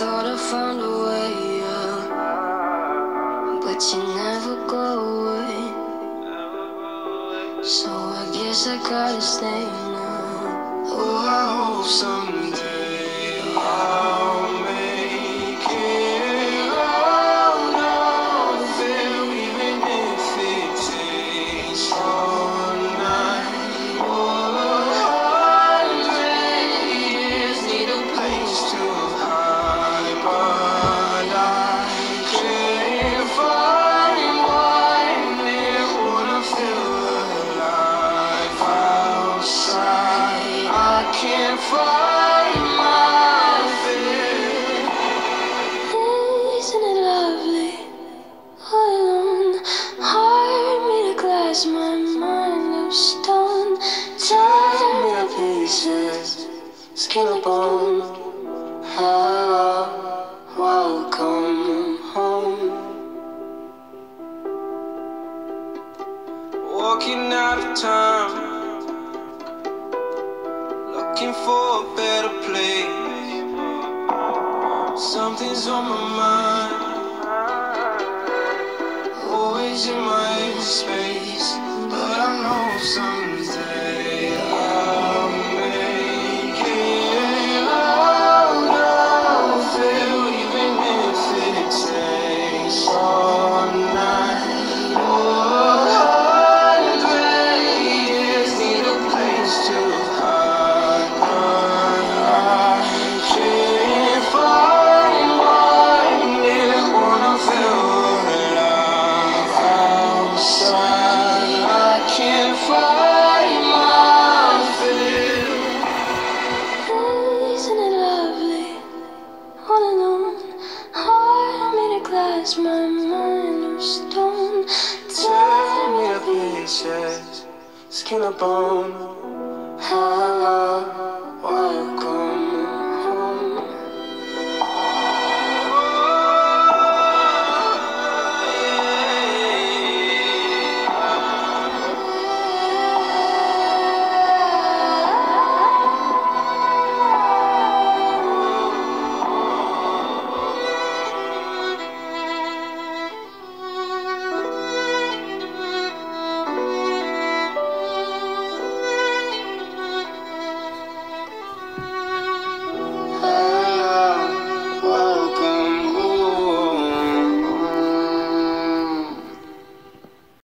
Thought I found a way out, but you never go away. So I guess I gotta stay now. Oh, I hope so. My mind of stone. Tear me to pieces, skin and welcome home. Walking out of time, looking for a better place. Something's on my mind, always in my space, but I know someday glass, my mind of stone. Tear me to pieces, skin and bone. Hello,